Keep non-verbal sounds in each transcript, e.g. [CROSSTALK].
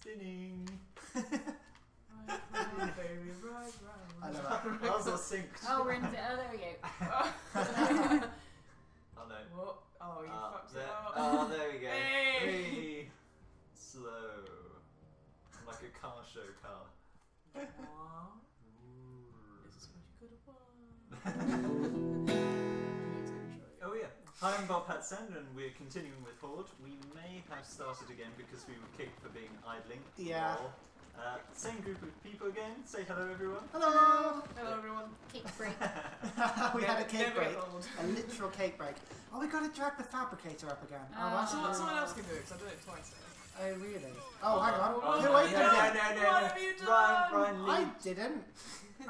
Spinning. Right, right, baby, right, right. I love that. Ours are synced. Oh, we're into. Oh, there we go. Hi, I'm Bob Hatstand, and we're continuing with Horde. We may have started again because we were kicked for being idling. Yeah. Lol. Uh, same group of people again. Say hello, everyone. Hello! Hello, everyone. Cake break. [LAUGHS] we had a cake never break. old. A literal cake break. Oh, we gotta drag the fabricator up again. Oh, Oh. that's Someone, good. someone else can do it because I did it twice. Oh, really? Oh, hang on. Oh, Who no, are you no, gonna no, no, What have you done? Ryan, Ryan Lee. I didn't.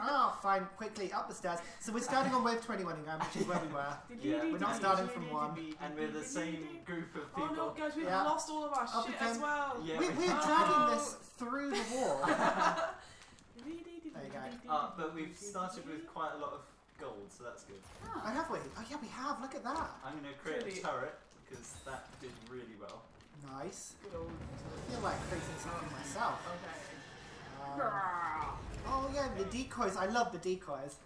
Oh, fine. Quickly, up the stairs. So we're starting on wave 21 again, which is where we were. [LAUGHS] Yeah, we're not starting from one. And we're the same group of people. Oh no, guys, we've Yeah. lost all of our Up shit again. as well. Yeah, we, we we're have. dragging Oh. this through the wall. [LAUGHS] [LAUGHS] There you go. Uh, but we've started with quite a lot of gold, so that's good. Oh, Oh. have we? Oh, yeah, we have. Look at that. I'm going to create Really? a turret because that did really well. Nice. Good old. I feel like creating something myself. Okay. Oh, yeah, the decoys. I love the decoys.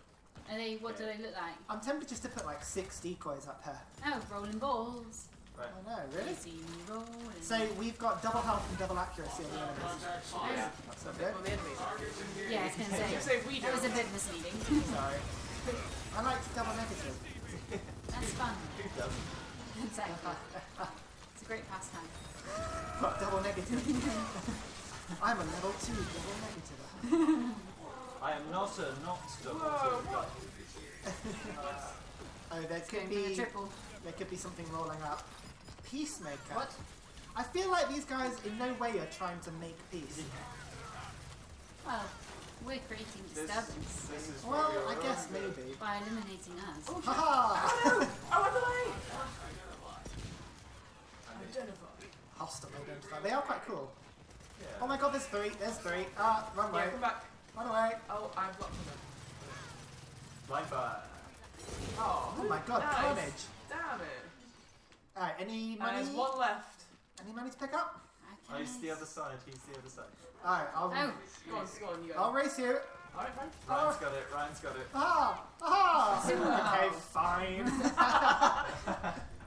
Are they? What do they look like? I'm tempted just to put like six decoys up here. Oh, rolling balls. Right. I know, really? You see me rolling. So we've got double health and double accuracy on the enemies. Oh, oh, yeah. That's A not good. for the enemies. yeah, I was gonna You say. say we do. That was a bit misleading. [LAUGHS] Sorry. I like double negative. That's fun. [LAUGHS] Who doesn't? Exactly. It's a great pastime. What, double negative? [LAUGHS] I'm a level 2 double negative. [LAUGHS] I am not a not double Whoa, two, what? [LAUGHS] Oh, there could Going for the be triple. there could be something rolling up. Peacemaker. What? I feel like these guys in no way are trying to make peace. Well, we're creating disturbance this is Well, I are guess doing. maybe. by eliminating us. Oh, shit. Haha! Oh no! Oh, I'm away! Identify. Hostile identify. They are quite cool. Yeah. Oh my god, there's three. There's three. Ah, run Yeah, away. come back. Run away. Oh, I've blocked them. Blind fire. Oh, Oh my god, nice. carnage. Damn it. Alright, any And money? there's one left. Any money to pick up? Oh, he's the other side. He's the other side. Alright, I'll, Oh, Go on, go on, you go. I'll race you. Alright, fine. Ryan's got it. Ryan's got it. Ah! Ah! [LAUGHS] Okay, fine. [LAUGHS]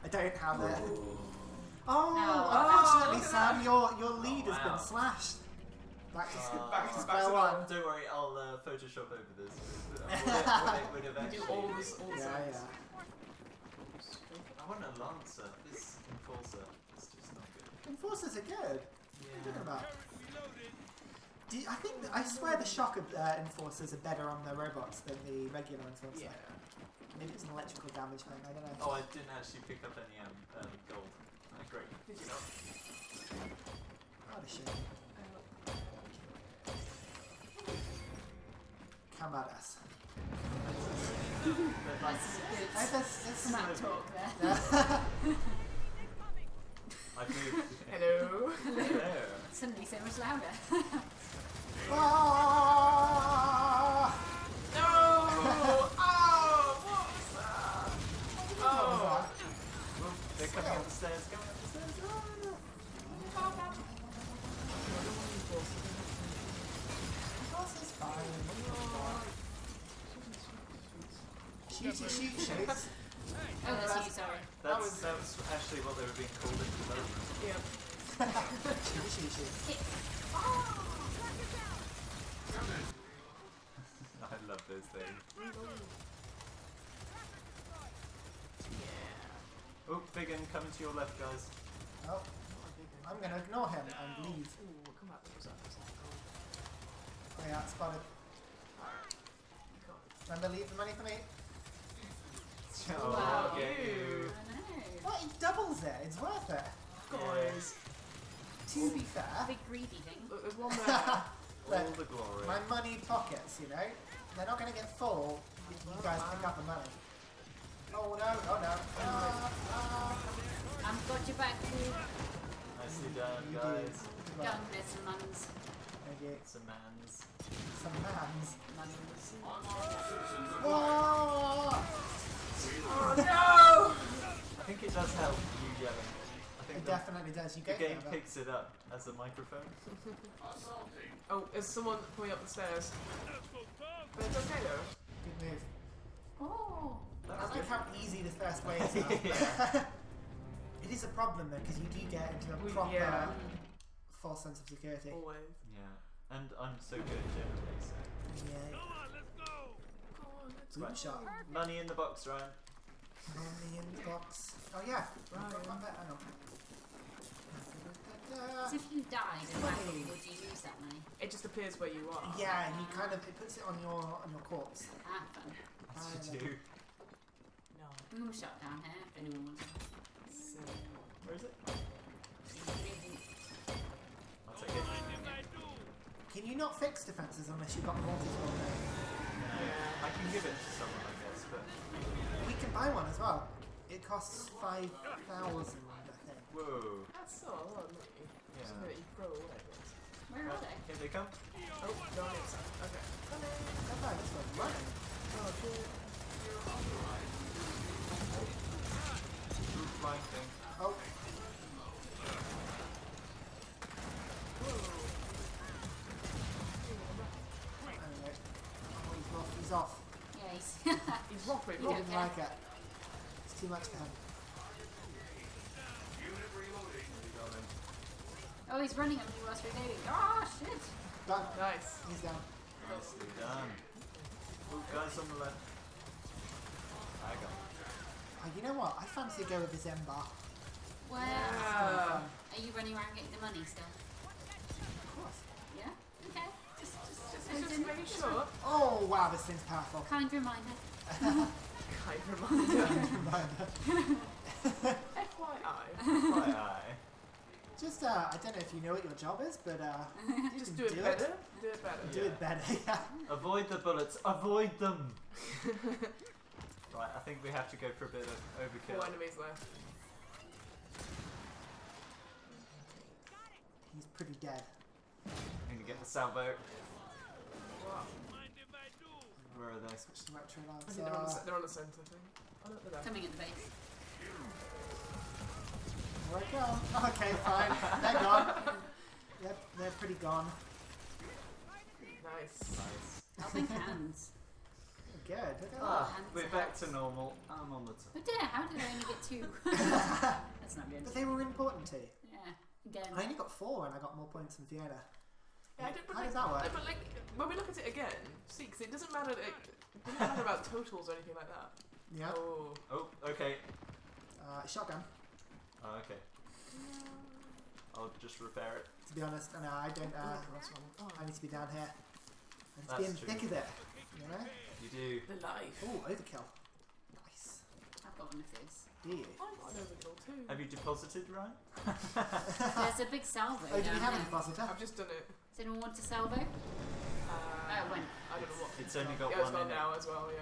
I don't have it. [LAUGHS] Oh, No. unfortunately, Oh, Sam, your your lead has wow. been slashed. Back to, Uh, back to back square to one. Don't worry, I'll uh, Photoshop over this. Would it, would it would have Do actually. all this, all this. Yeah, yeah. I want a Lancer. This Enforcer is just not good. Enforcers are good. What are you talking Yeah. about? Do you- I think I swear the shock of, uh, enforcers are better on the robots than the regular enforcer. Yeah. Maybe it's an electrical damage thing. I don't know. Oh, I didn't actually pick up any um, um, gold. Uh, great. Did you not? What a shame. Come at us. But like, that's good. Oh, there's, there's Smack talk there. I've moved. [LAUGHS] Hello. Hello. Suddenly so much louder. [LAUGHS] Ah! No! Oh! What was that? Oh! Oh, they're coming up the stairs. Coming up the stairs. Enforcer's fine. Shoot, shoot, shoot, shoot. Oh, that's you, sorry. That's, that's actually what they were being called in development. Yeah. shoot, shoot, shoot. Hit. I love those things. Oh, big one coming to your left, guys. Oh, I'm gonna ignore him and leave. Ooh, come back. What was that? What was that? Oh yeah, spotted. Remember, leave the money for me. Oh, Wow. get you. I know. What? He doubles it. It's worth it. Guys. To be A fair, big greedy thing. Look, there's one there. All the glory. my money pockets, you know, they're not gonna get full if you guys pick up the money. Oh no! Oh no! Ah, ah. I've got your back, dude. Nicely done, You guys. did. Gun, there's some muns. Thank. Some mans. Some hands. Muns. Whoa! oh no! [LAUGHS] I think it does help you yelling. I think It the, definitely does. You the get game there, picks it up as a microphone. [LAUGHS] Oh, is someone coming up the stairs? But it's okay though. Good move. Oh. That I like good. how easy the first way is. [LAUGHS] [LAUGHS] It is a problem though because you do get into a proper yeah. false sense of security. Always. Yeah, and I'm so good generally. So. Yeah. Come on, let's go! Come on, let's Good Right. shot. Money in the box, Ryan. Money in the box. Oh yeah. Right. Got one there. Hang on. So if you died in battle, would you use that money? It just appears where you are. Yeah, and you kind of it puts it on your on your corpse. Ah, fun. That's I you do. No. I'm gonna shut down here if anyone wants to. Silly. Where is it? I'll take it. Can you not fix defenses unless you've got multiple? Yeah, I can give it to someone, I guess, but We can buy one as well. It costs five thousand, I think. Whoa. That's so a lot of money. Yeah. Something that you throw away. Where are they? Here they come. Oh, no, it's okay. That guy just went running. Oh, shit. Roof flying thing. Oh, anyway. Oh, he's off. He's off. Yeah, he's. [LAUGHS] He's rock me, He didn't like it. [LAUGHS] It's too much for him. Oh, he's running at me whilst reloading. Oh shit! Done. Nice. He's down. Nicely done. Oh, guys on the left. I got Oh, you know what? I fancy a go with his Ember. Where Yeah. are you running around getting the money still? Of course. Yeah. Okay. Just, just, just, Just, just making sure. Oh wow, this thing's powerful. Kind reminder. [LAUGHS] Kind reminder. [LAUGHS] kind Reminder. FYI. Aye, aye. Just uh, I don't know if you know what your job is, but uh, [LAUGHS] you Just can do it better. Do it better. Do it better. yeah. Avoid the bullets. Avoid them. [LAUGHS] right, I think we have to go for a bit of overkill. Four enemies left. He's pretty dead. I'm gonna get the salvo. Wow. Where are they? Switch to retro I labs. think they're on the, they're on the centre thing. Oh, look at that. Coming at the base. Where I? Okay, fine. They're gone. They're, they're pretty gone. Nice. Nice. Oh, big hands. Good. Look at Ah, hands we're back to normal. I'm on the top. Oh dear, how did I only get two? [LAUGHS] That's not good. But they were important to you. Yeah. Again. I only got four and I got more points than Fiona. Yeah, I don't, but How like, does that work? But like, when we look at it again, see, because it doesn't matter. It, it doesn't matter about totals or anything like that. Yeah. Oh. Oh, okay. Uh, shotgun. Oh, okay. I'll just repair it. To be honest, no, I don't. Uh, What's wrong? Oh, I need to be down here. And to That's be in the true. thick of it. You know? You do. the life. Oh, overkill. Nice. I've got one of those. Do you? I got an overkill too. Have you deposited, Ryan? [LAUGHS] There's a big salvo Oh, do down we have a there. depositor? I've just done it. Does anyone want to salvo? Uh, Oh, when? I don't know what. It's only got yeah, it's one gone in it. now as well. Yeah.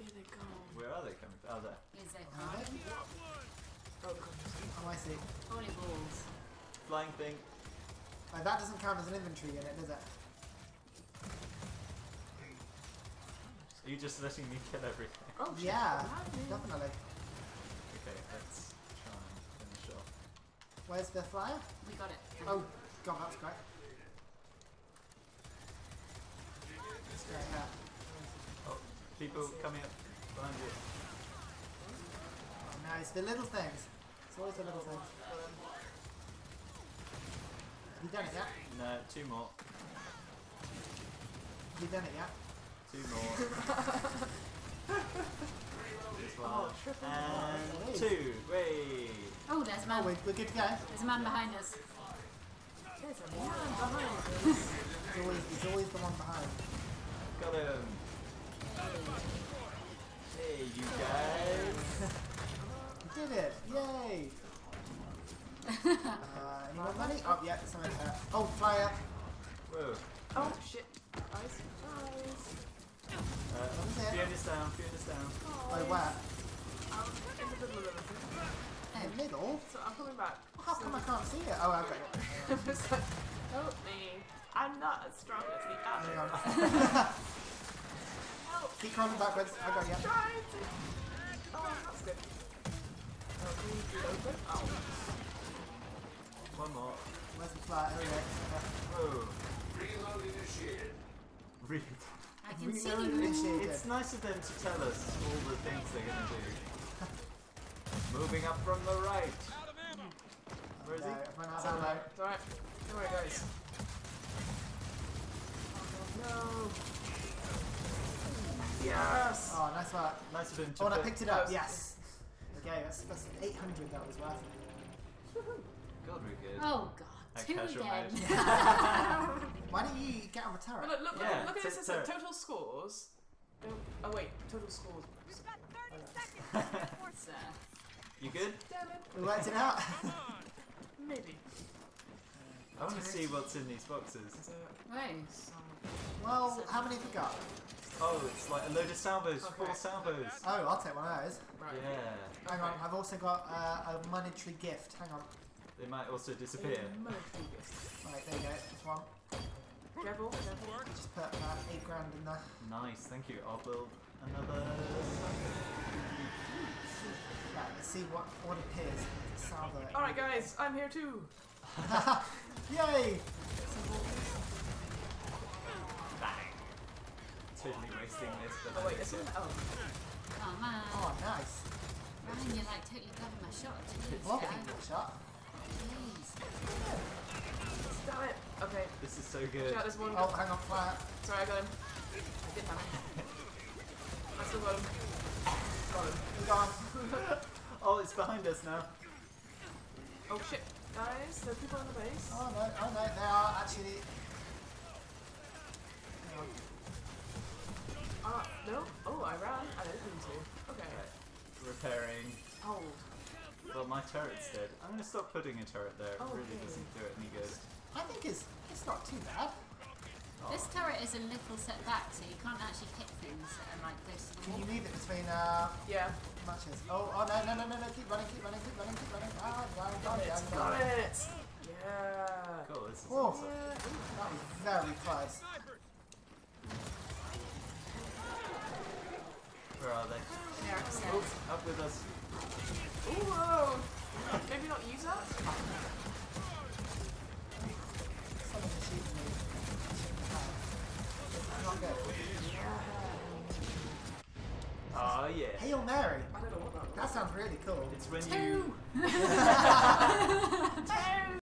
Here they go. Where are they coming from? Oh, there. Is there Alright. Oh, the. Oh, I see. Holy balls. Flying thing. Uh, that doesn't count as an inventory unit, does it? Are you just letting me kill everything? Oh, shit. Yeah, definitely. Okay, let's try and finish off. Where's the flyer? We got it. Oh, God, that's great. It's great, yeah. Oh, people coming up behind you. Oh, nice. The little things. It's always the little things. Have you done it yet? No, two more. Have you done it yet? Two more. [LAUGHS] This one. Oh, triple. and two. Way. Oh, there's a Oh, man. we're, we're good to go. There's a man behind us. There's a man behind us. [LAUGHS] There's always, there's always the one behind. Got him. Hey, you guys. [LAUGHS] We did it! Yay! [LAUGHS] uh, any more money? Oh, yeah, some over there. Oh, flyer! Whoa. Oh shit. Guys, guys. Uh, What is it? Fiona's down. Fiona's down. By where? I'm in the middle of everything. In the middle? So I'm coming back. How come I can't see it? Oh, I've got it. Like, help me. I'm not as strong as the Hang on. others. [LAUGHS] Help. Keep crawling backwards. I got you. Trying to. Oh, that's good. One more. Where's the flat? Oh, yeah. Whoa. Reload initiated. Read. I can We see you. initiated. It's nice of them to tell us all the things they're gonna do. [LAUGHS] Moving up from the right. Where is No, he? I've run It's alright. It's alright. Don't worry, guys. Oh, no. Yes. Oh, nice work. Nice of him to Oh, and I picked it up. Yes. Okay, that's, that's 800 that was worth. [LAUGHS] God, we're good. Oh god, A two casual again. [LAUGHS] Why don't you get on the turret? But look, look, Yeah, look, look at it's this. a It's turret. total scores. Don't, oh wait, total scores. It's, uh, [LAUGHS] you good? Damn it. We worked it out. Maybe. I want to see what's in these boxes. There's a right. some. well, how many have you got? Oh, it's like a load of salvos, Okay. four salvos. Oh, I'll take one of those. Right. Yeah. Hang on, I've also got uh, a monetary gift. Hang on. They might also disappear. A monetary gift. Right, there you go. There's one. Careful, careful. Just put uh, eight grand in there. Nice, thank you. I'll build another. Right, let's see what, what appears. Salvo. Alright, guys, I'm here too. [LAUGHS] Yay! Bang! Totally wasting this, but Oh wait, that's is it? Oh. Oh man. Oh, nice. Ryan, you're like totally covered my shot. Jeez, Blocking guy. the shot. Jeez. Damn it. Okay. This is so good. Chat, there's one. Oh, hang on, flat. Sorry, I got him. I did have him. I still got him. Got him. He's gone. [LAUGHS] Oh, it's behind us now. Oh shit. Guys, there's people on the base. Oh no, oh no, they are actually. Hang on. Ah, no. Oh, I ran. I didn't mean to. Okay. Repairing. Hold. Well, my turret's dead. I'm gonna stop putting a turret there. It Oh, really really? doesn't do it any good. I think it's it's not too bad. This turret is a little set back, so you can't actually hit things that are like close to Can wall. you leave it between uh, Yeah. matches? Oh, oh no, no, no, no, no, keep running, keep running, keep running, keep running. Ah, down, down, Got it. down, Got it. Yeah. Cool, this is Whoa. awesome. That was very close. Where are they? They're upset. Oh, up with us. Ooh, whoa. Maybe not use that? Oh yeah. Hail Mary. I don't know what that was. That sounds really cool. It's when you Two. [LAUGHS] [LAUGHS]